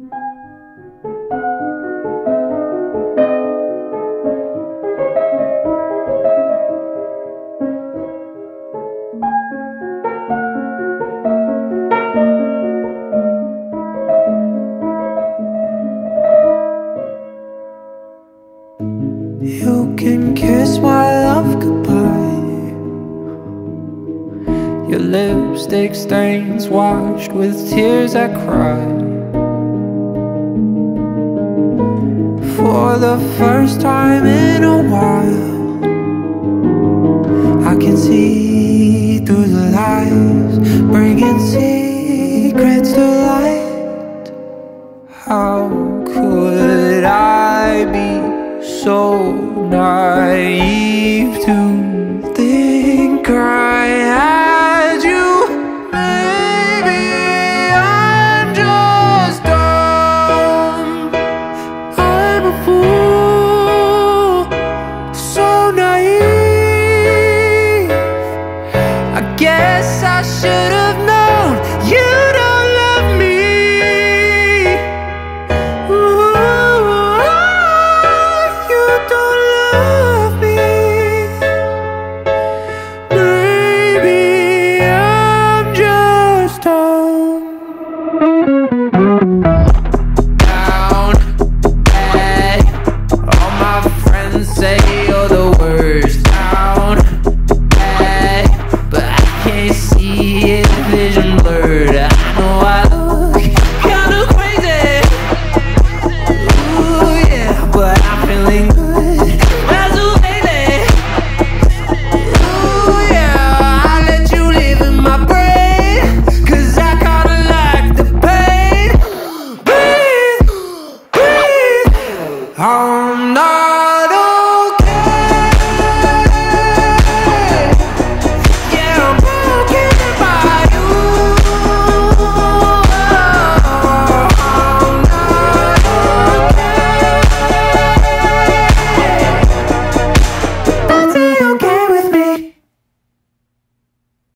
You can kiss my love goodbye. Your lipstick stains washed with tears I cried. For the first time in a while, I can see through the lies, bringing secrets to light. How could I be? so naive to Down bad. All my friends say you're the worst. I'm not